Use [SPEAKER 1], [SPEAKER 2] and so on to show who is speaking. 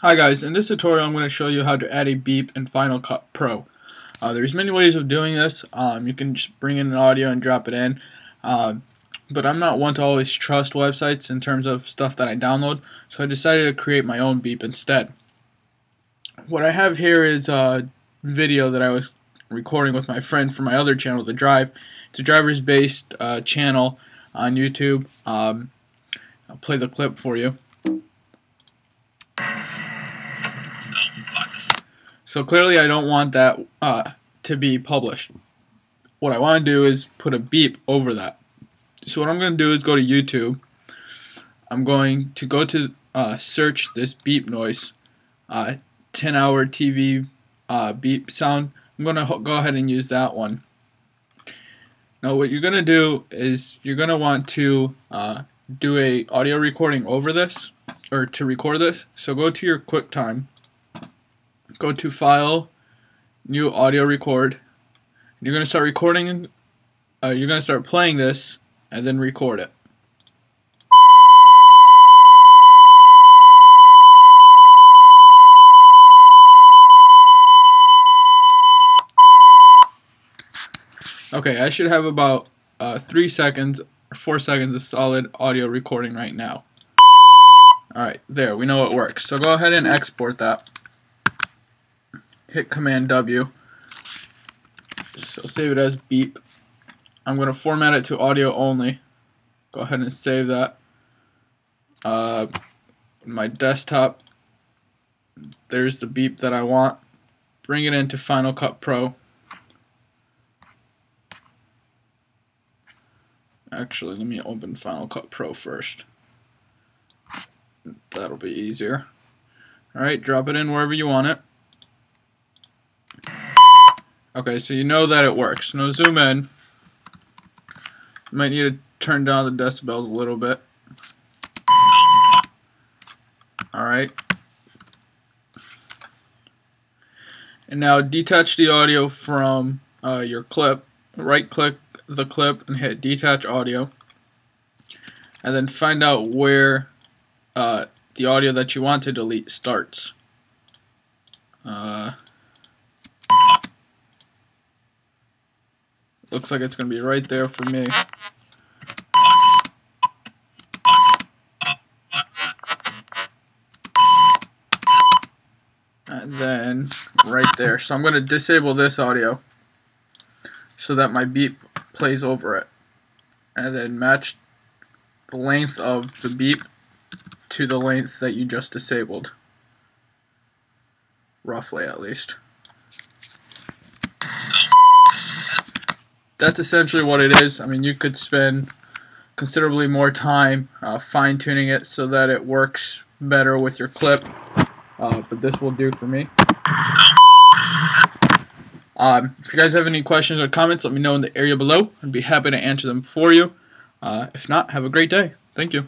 [SPEAKER 1] Hi guys, in this tutorial I'm going to show you how to add a beep in Final Cut Pro. Uh, there's many ways of doing this. Um, you can just bring in an audio and drop it in. Uh, but I'm not one to always trust websites in terms of stuff that I download, so I decided to create my own beep instead. What I have here is a video that I was recording with my friend from my other channel, The Drive. It's a drivers based uh, channel on YouTube. Um, I'll play the clip for you. So clearly I don't want that uh, to be published. What I want to do is put a beep over that. So what I'm going to do is go to YouTube. I'm going to go to uh, search this beep noise, uh, 10 hour TV uh, beep sound. I'm going to go ahead and use that one. Now what you're going to do is you're going to want to uh, do a audio recording over this or to record this. So go to your QuickTime go to File, New Audio Record. You're going to start recording, uh, you're going to start playing this, and then record it. Okay, I should have about uh, three seconds or four seconds of solid audio recording right now. Alright, there, we know it works. So go ahead and export that hit Command W. So save it as beep. I'm going to format it to audio only. Go ahead and save that. Uh, my desktop, there's the beep that I want. Bring it into Final Cut Pro. Actually, let me open Final Cut Pro first. That'll be easier. Alright, drop it in wherever you want it. Okay, so you know that it works. Now zoom in. Might need to turn down the decibels a little bit. Alright. And now detach the audio from uh, your clip. Right click the clip and hit detach audio. And then find out where uh, the audio that you want to delete starts. Uh, Looks like it's going to be right there for me. And then right there. So I'm going to disable this audio so that my beep plays over it. And then match the length of the beep to the length that you just disabled. Roughly, at least. That's essentially what it is. I mean, you could spend considerably more time uh, fine tuning it so that it works better with your clip, uh, but this will do for me. Um, if you guys have any questions or comments, let me know in the area below. I'd be happy to answer them for you. Uh, if not, have a great day. Thank you.